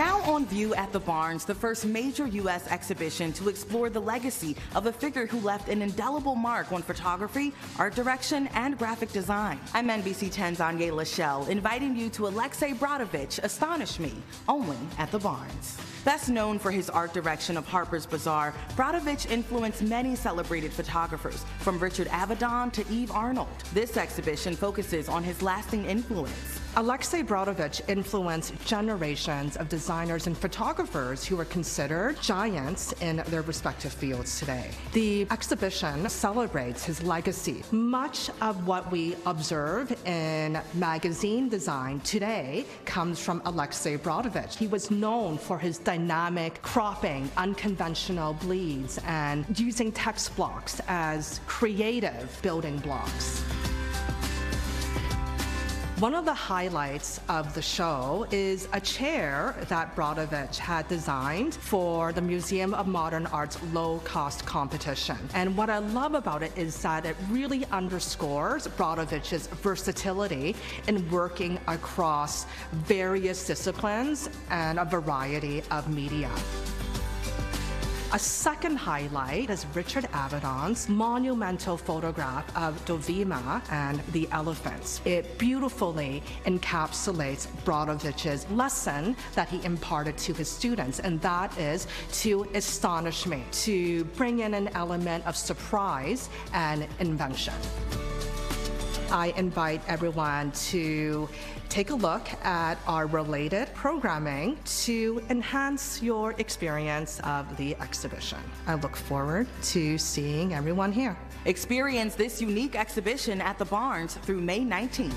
Now on view at the Barnes, the first major U.S. exhibition to explore the legacy of a figure who left an indelible mark on photography, art direction, and graphic design. I'm NBC 10's Anya Lachelle, inviting you to Alexey Brodovitch, Astonish Me, only at the Barnes. Best known for his art direction of Harper's Bazaar, Brodovitch influenced many celebrated photographers, from Richard Avedon to Eve Arnold. This exhibition focuses on his lasting influence. Alexey Brodovitch influenced generations of designers and photographers who are considered giants in their respective fields today. The exhibition celebrates his legacy. Much of what we observe in magazine design today comes from Alexey Brodovitch. He was known for his dynamic cropping, unconventional bleeds, and using text blocks as creative building blocks. One of the highlights of the show is a chair that Brodovitch had designed for the Museum of Modern Art's low cost competition. And what I love about it is that it really underscores Brodovitch's versatility in working across various disciplines and a variety of media. A second highlight is Richard Avedon's monumental photograph of Dovima and the elephants. It beautifully encapsulates Brodovitch's lesson that he imparted to his students, and that is to astonish me, to bring in an element of surprise and invention. I invite everyone to take a look at our related programming to enhance your experience of the exhibition. I look forward to seeing everyone here. Experience this unique exhibition at the Barnes through May 19th.